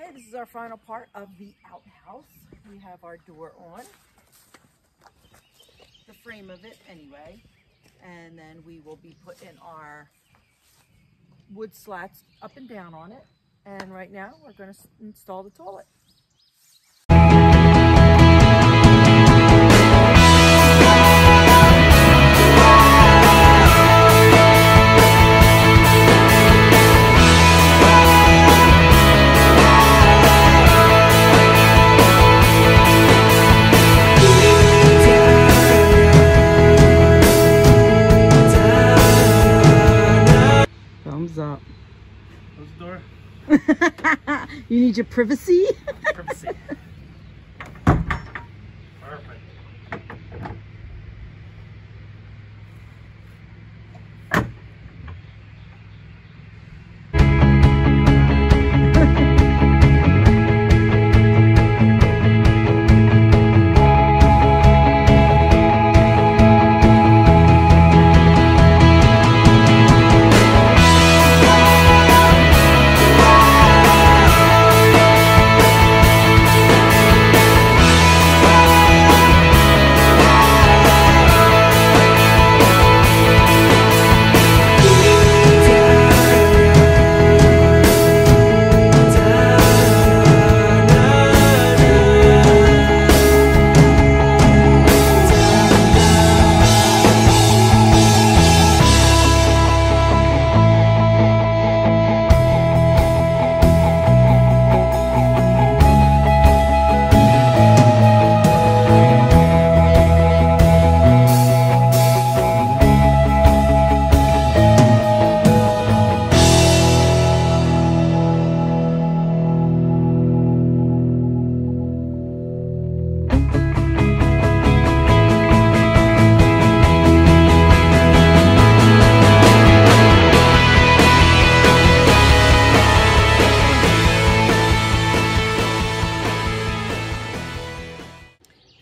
Okay, this is our final part of the outhouse. We have our door on, the frame of it anyway, and then we will be putting our wood slats up and down on it. And right now we're gonna install the toilet. you need your privacy? Privacy.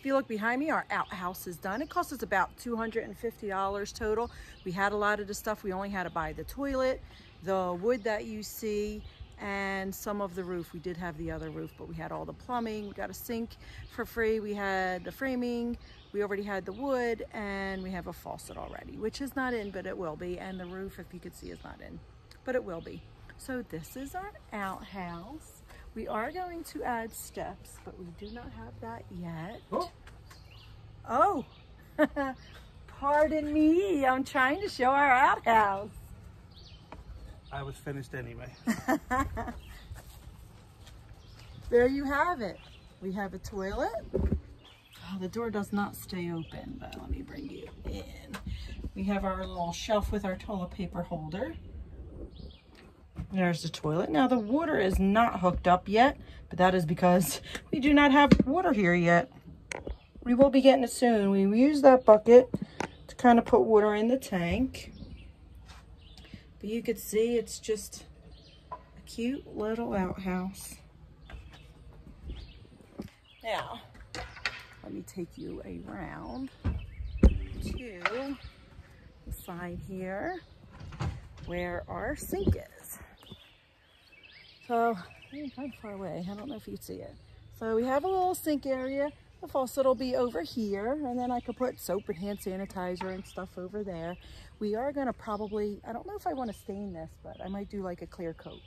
You look behind me, our outhouse is done. It cost us about $250 total. We had a lot of the stuff. We only had to buy the toilet, the wood that you see, and some of the roof. We did have the other roof, but we had all the plumbing. We got a sink for free. We had the framing. We already had the wood, and we have a faucet already, which is not in, but it will be. And the roof, if you could see, is not in, but it will be. So this is our outhouse. We are going to add steps, but we do not have that yet. Oh. Oh, pardon me. I'm trying to show our outhouse. I was finished anyway. There you have it. We have a toilet. Oh, the door does not stay open, but let me bring you in. We have our little shelf with our toilet paper holder. There's the toilet. Now the water is not hooked up yet, but that is because we do not have water here yet. We will be getting it soon. We use that bucket to kind of put water in the tank. But you could see it's just a cute little outhouse. Now, let me take you around to the side here where our sink is. So, I'm kind of far away. I don't know if you see it. So we have a little sink area. The faucet will be over here, and then I could put soap and hand sanitizer and stuff over there. We are gonna probably, I don't know if I wanna stain this, but I might do like a clear coat.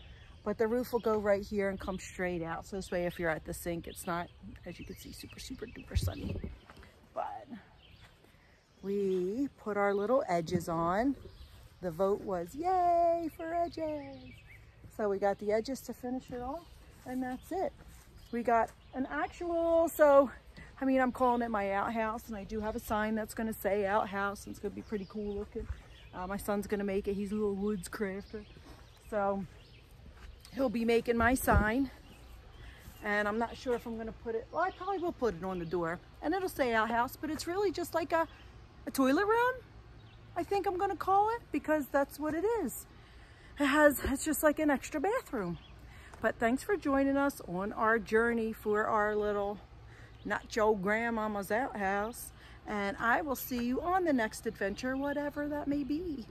But the roof will go right here and come straight out. So this way, if you're at the sink, it's not, as you can see, super, super duper sunny. But we put our little edges on. The vote was yay for edges. So we got the edges to finish it off and that's it. We got an actual, so, I mean, I'm calling it my outhouse and I do have a sign that's gonna say outhouse and it's gonna be pretty cool looking. Uh, my son's gonna make it, he's a little woods crafter. So he'll be making my sign and I'm not sure if I'm gonna put it, well, I probably will put it on the door and it'll say outhouse, but it's really just like a, a toilet room. I think I'm gonna call it because that's what it is. It has, it's just like an extra bathroom. But thanks for joining us on our journey for our little not your grandmama's outhouse. And I will see you on the next adventure, whatever that may be.